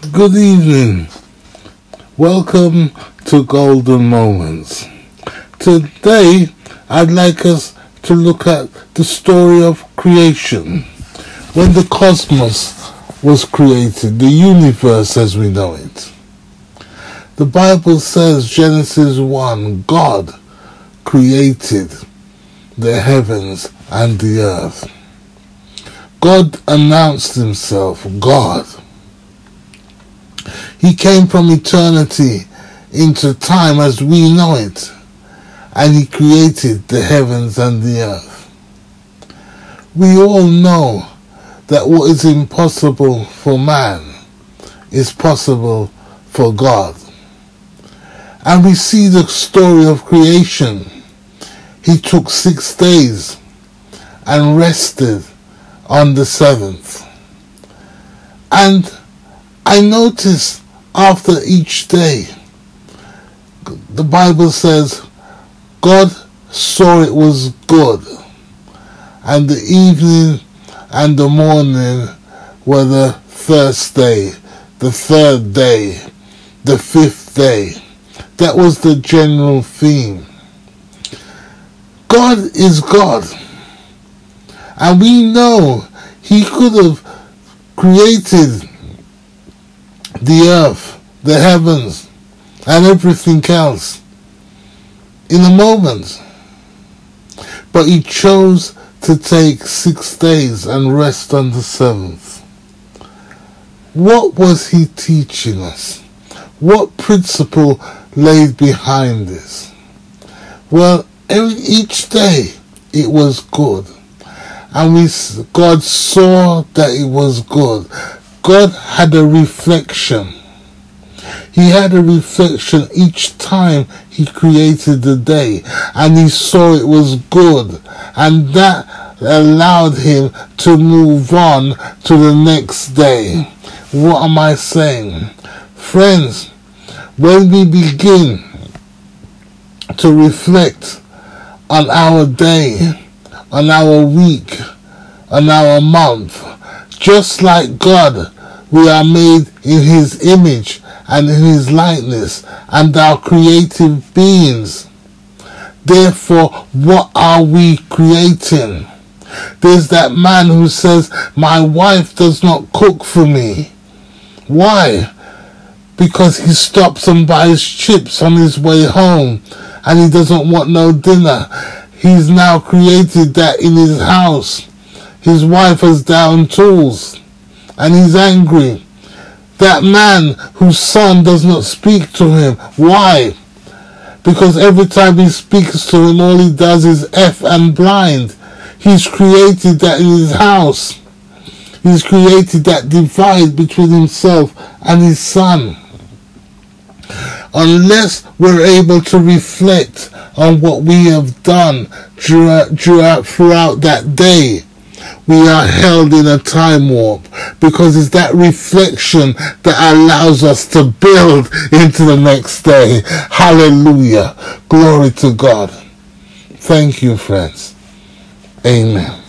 Good evening. Welcome to Golden Moments. Today, I'd like us to look at the story of creation. When the cosmos was created, the universe as we know it. The Bible says, Genesis 1, God created the heavens and the earth. God announced himself, God. He came from eternity into time as we know it, and he created the heavens and the earth. We all know that what is impossible for man is possible for God. And we see the story of creation. He took six days and rested on the seventh. And I noticed after each day, the Bible says, God saw it was good. And the evening and the morning were the first day, the third day, the fifth day. That was the general theme. God is God. And we know He could have created the earth, the heavens, and everything else in a moment. But He chose to take six days and rest on the seventh. What was he teaching us? What principle laid behind this? Well, every, each day it was good. And we, God saw that it was good. God had a reflection. He had a reflection each time he created the day and he saw it was good and that allowed him to move on to the next day. What am I saying? Friends, when we begin to reflect on our day, on our week, on our month, just like God, we are made in his image and in his likeness and our creative beings. Therefore, what are we creating? There's that man who says, My wife does not cook for me. Why? Because he stops and buys chips on his way home and he doesn't want no dinner. He's now created that in his house. His wife has down tools and he's angry. That man whose son does not speak to him. Why? Because every time he speaks to him, all he does is F and blind. He's created that in his house. He's created that divide between himself and his son. Unless we're able to reflect on what we have done throughout, that day, we are held in a time warp because it's that reflection that allows us to build into the next day. Hallelujah. Glory to God. Thank you, friends. Amen.